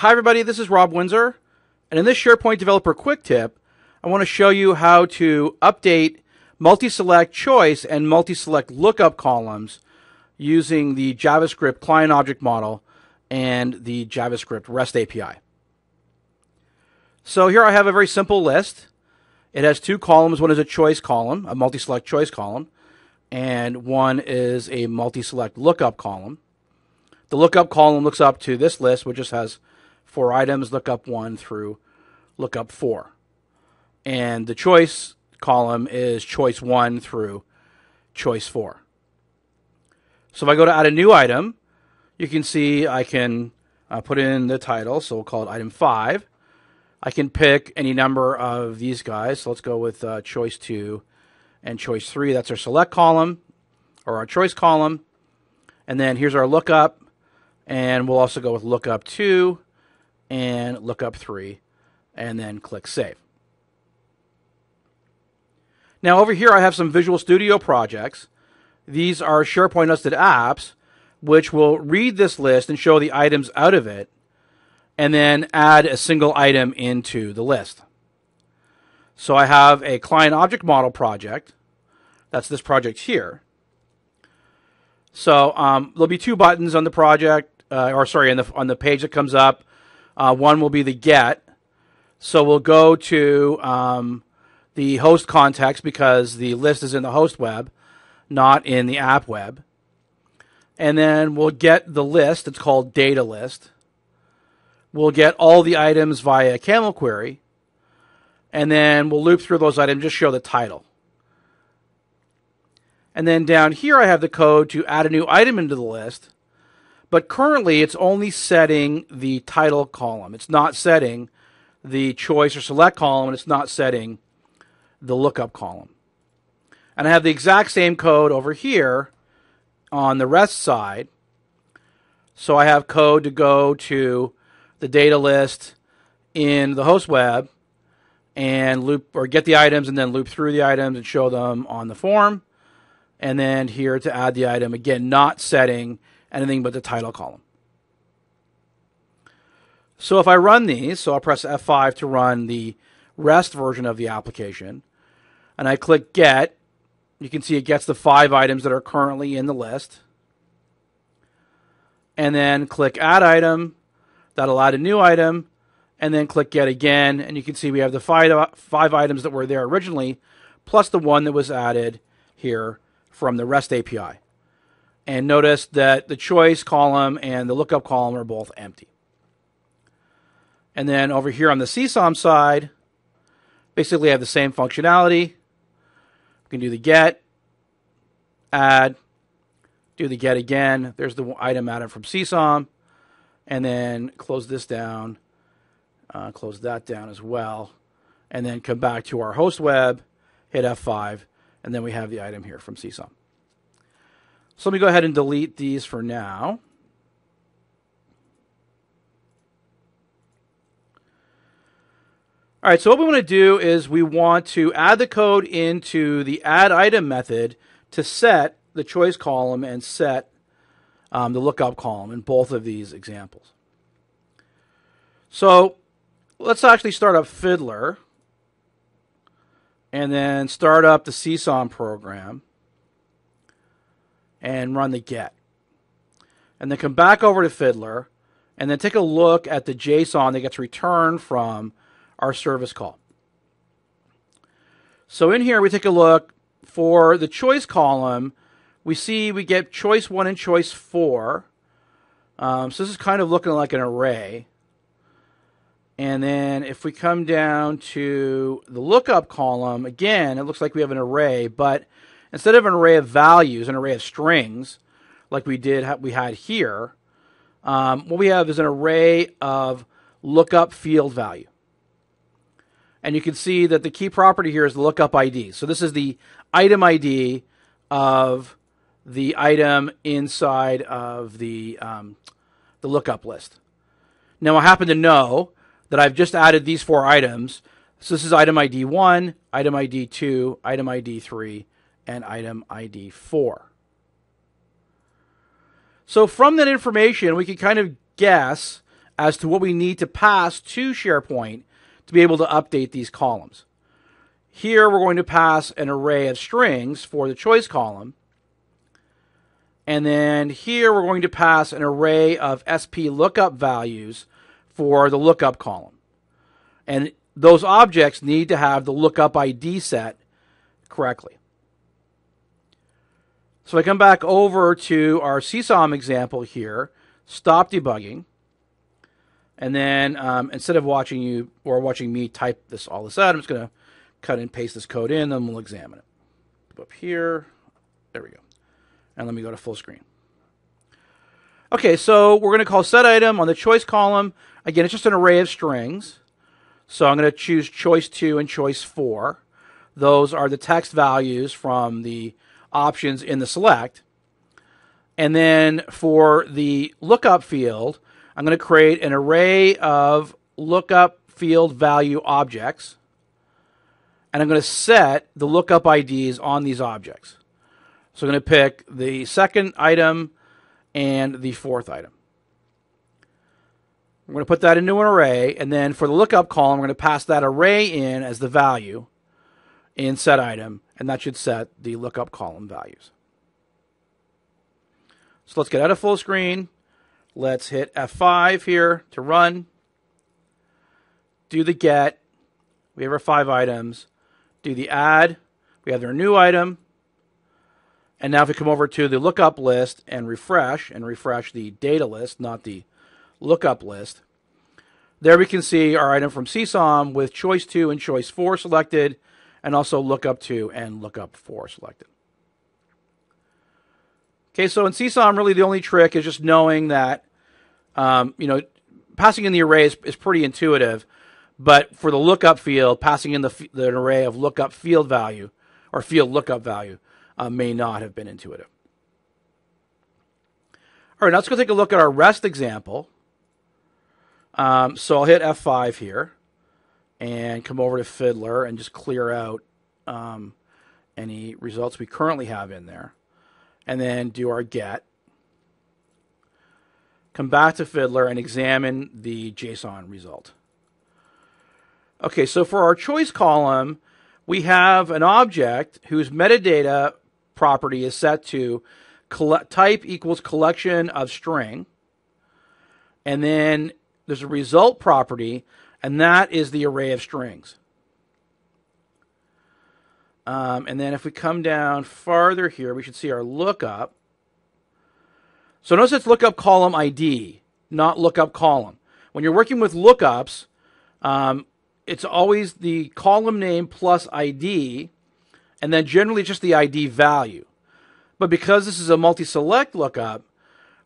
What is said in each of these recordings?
Hi, everybody. This is Rob Windsor. And in this SharePoint Developer Quick Tip, I want to show you how to update multi-select choice and multi-select lookup columns using the JavaScript client object model and the JavaScript REST API. So here I have a very simple list. It has two columns. One is a choice column, a multi-select choice column, and one is a multi-select lookup column. The lookup column looks up to this list, which just has four items, look up one through look up four. And the choice column is choice one through choice four. So if I go to add a new item, you can see I can uh, put in the title. So we'll call it item five. I can pick any number of these guys. So let's go with uh, choice two and choice three. That's our select column or our choice column. And then here's our lookup. And we'll also go with lookup two and look up 3 and then click Save. Now over here I have some Visual Studio projects. These are SharePoint listed apps which will read this list and show the items out of it and then add a single item into the list. So I have a client object model project. That's this project here. So um, there'll be two buttons on the project, uh, or sorry, on the on the page that comes up. Uh, one will be the get. So we'll go to um, the host context because the list is in the host web, not in the app web. And then we'll get the list. It's called data list. We'll get all the items via CAML query. And then we'll loop through those items, just show the title. And then down here, I have the code to add a new item into the list. But currently, it's only setting the title column. It's not setting the choice or select column, and it's not setting the lookup column. And I have the exact same code over here on the rest side. So I have code to go to the data list in the host web and loop or get the items and then loop through the items and show them on the form. And then here to add the item, again, not setting anything but the title column. So if I run these, so I'll press F5 to run the REST version of the application, and I click Get, you can see it gets the five items that are currently in the list. And then click Add Item, that'll add a new item, and then click Get again, and you can see we have the five, five items that were there originally, plus the one that was added here from the REST API and notice that the choice column and the lookup column are both empty. And then over here on the CSOM side, basically have the same functionality. We can do the get, add, do the get again. There's the item added from CSOM. And then close this down, uh, close that down as well. And then come back to our host web, hit F5, and then we have the item here from CSOM. So let me go ahead and delete these for now. All right, so what we want to do is we want to add the code into the add item method to set the choice column and set um, the lookup column in both of these examples. So let's actually start up Fiddler and then start up the CSOM program and run the get. And then come back over to Fiddler and then take a look at the JSON that gets returned from our service call. So in here, we take a look for the choice column. We see we get choice one and choice four. Um, so this is kind of looking like an array. And then if we come down to the lookup column, again, it looks like we have an array, but instead of an array of values, an array of strings, like we did we had here, um, what we have is an array of lookup field value. And you can see that the key property here is the lookup ID. So this is the item ID of the item inside of the um, the lookup list. Now I happen to know that I've just added these four items. So this is item ID 1, item ID 2, item ID 3, and item ID 4. So from that information, we can kind of guess as to what we need to pass to SharePoint to be able to update these columns. Here we're going to pass an array of strings for the choice column. And then here we're going to pass an array of SP lookup values for the lookup column. And those objects need to have the lookup ID set correctly. So I come back over to our CSOM example here, stop debugging, and then um, instead of watching you or watching me type this all this out, I'm just going to cut and paste this code in, then we'll examine it. Up here, there we go. And let me go to full screen. Okay, so we're going to call set item on the choice column. Again, it's just an array of strings. So I'm going to choose choice 2 and choice 4. Those are the text values from the options in the select. And then for the lookup field, I'm going to create an array of lookup field value objects. And I'm going to set the lookup IDs on these objects. So I'm going to pick the second item and the fourth item. I'm going to put that into an array, and then for the lookup column, I'm going to pass that array in as the value in set item, and that should set the lookup column values. So let's get out of full screen. Let's hit F5 here to run. Do the get. We have our five items. Do the add. We have our new item. And now if we come over to the lookup list and refresh, and refresh the data list, not the lookup list, there we can see our item from CSOM with choice 2 and choice 4 selected, and also look up to and look up for selected. Okay, so in CSOM, really the only trick is just knowing that, um, you know, passing in the array is, is, pretty intuitive, but for the lookup field, passing in the, the array of lookup field value or field lookup value uh, may not have been intuitive. All right, now let's go take a look at our REST example. Um, so I'll hit F5 here and come over to Fiddler and just clear out um, any results we currently have in there. And then do our get. Come back to Fiddler and examine the JSON result. Okay, so for our choice column, we have an object whose metadata property is set to type equals collection of string. And then there's a result property, and that is the array of strings. Um, and then if we come down farther here, we should see our lookup. So notice it's lookup column ID, not lookup column. When you're working with lookups, um, it's always the column name plus ID, and then generally just the ID value. But because this is a multi-select lookup,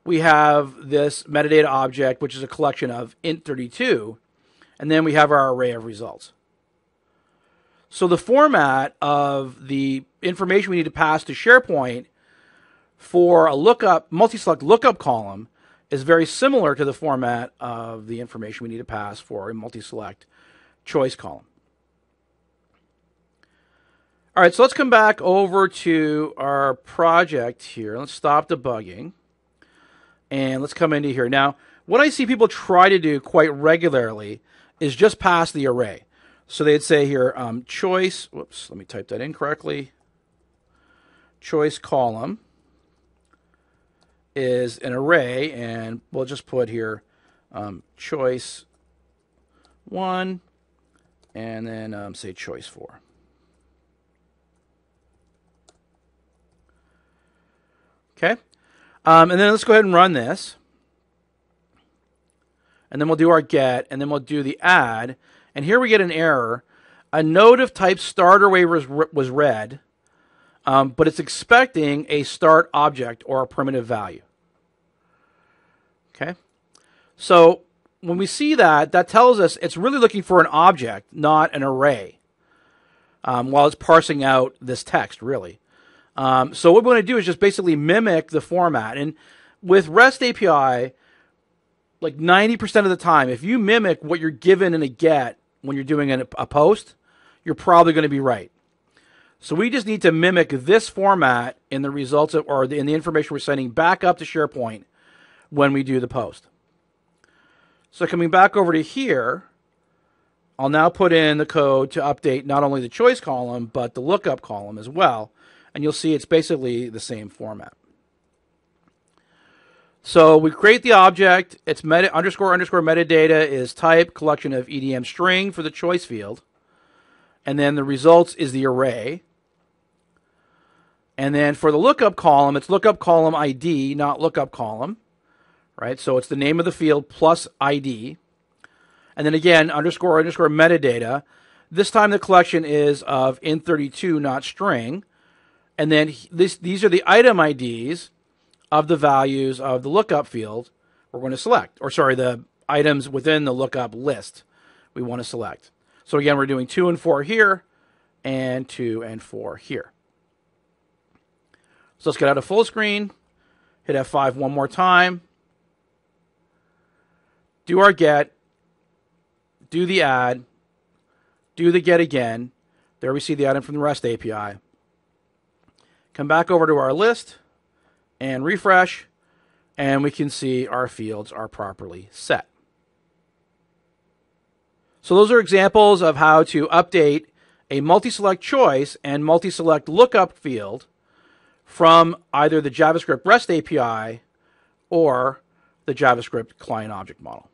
we have this metadata object, which is a collection of int32, and then we have our array of results. So the format of the information we need to pass to SharePoint for a lookup, multi-select lookup column is very similar to the format of the information we need to pass for a multi-select choice column. All right, so let's come back over to our project here. Let's stop debugging. And let's come into here. Now, what I see people try to do quite regularly is just past the array. So they'd say here, um, choice, whoops, let me type that in correctly. Choice column is an array, and we'll just put here um, choice 1, and then um, say choice 4. Okay. Um, and then let's go ahead and run this. And then we'll do our get, and then we'll do the add. And here we get an error. A node of type start array was, was read, um, but it's expecting a start object or a primitive value. Okay. So when we see that, that tells us it's really looking for an object, not an array, um, while it's parsing out this text, really. Um, so what we want to do is just basically mimic the format. And with REST API, like 90% of the time, if you mimic what you're given in a get when you're doing a, a post, you're probably going to be right. So we just need to mimic this format in the results of, or in the information we're sending back up to SharePoint when we do the post. So coming back over to here, I'll now put in the code to update not only the choice column, but the lookup column as well. And you'll see it's basically the same format. So we create the object. It's meta underscore underscore metadata is type collection of EDM string for the choice field. And then the results is the array. And then for the lookup column, it's lookup column ID, not lookup column. Right? So it's the name of the field plus ID. And then again, underscore underscore metadata. This time the collection is of int32, not string. And then this, these are the item IDs of the values of the lookup field we're going to select, or sorry, the items within the lookup list we want to select. So again, we're doing 2 and 4 here, and 2 and 4 here. So let's get out of full screen, hit F5 one more time, do our get, do the add, do the get again. There we see the item from the REST API. Come back over to our list and refresh, and we can see our fields are properly set. So those are examples of how to update a multi-select choice and multi-select lookup field from either the JavaScript REST API or the JavaScript client object model.